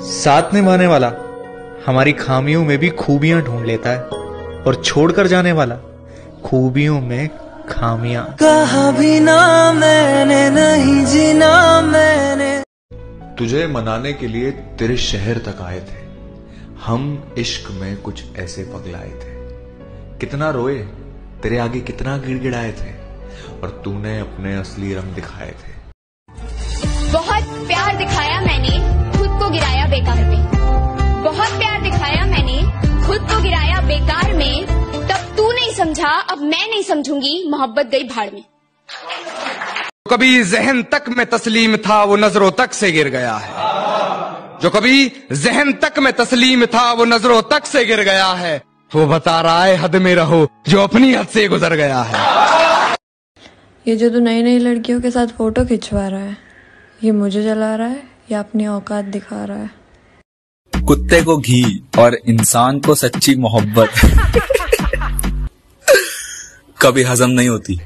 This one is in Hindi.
साथ निभाने वाला हमारी खामियों में भी खूबियाँ ढूंढ लेता है और छोड़कर जाने वाला खूबियों में खामियाँ। कहा भी ना मैंने नहीं जीना मैंने। तुझे मनाने के लिए तेरे शहर तक आए थे। हम इश्क में कुछ ऐसे पगलाए थे। कितना रोए तेरे आगे कितना गिड़गिड़ाए थे और तूने अपने असली रंग दिखाए थे। बहुत प्यार बेकार में। बहुत प्यार दिखाया मैंने खुद को गिराया बेकार में तब तू नहीं समझा अब मैं नहीं समझूँगी मोहब्बत गई भाड़ में। जो कभी जहन तक में तस्लीम था वो नज़रों तक से गिर गया है। जो कभी जहन तक में तस्लीम था वो नज़रों तक से गिर गया है। वो बता रहा है हद में रहो जो अपनी हद से गुजर गया है। ये जो तू नई नई लड़कियों के साथ फ़ोटो खिंचवा रहा है ये मुझे जला रहा है या अपनी औकात दिखा रहा है? कुत्ते को घी और इंसान को सच्ची मोहब्बत। कभी हजम नहीं होती।